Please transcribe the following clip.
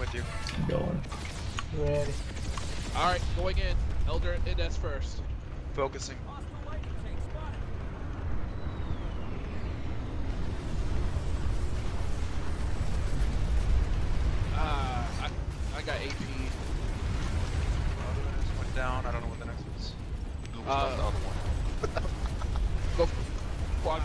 with you. Going. Ready. Alright, going in. Elder and S first. Focusing. Uh, I, I got AP. Other one went down. I don't know what the next one's. is. Uh, the other one? Go quad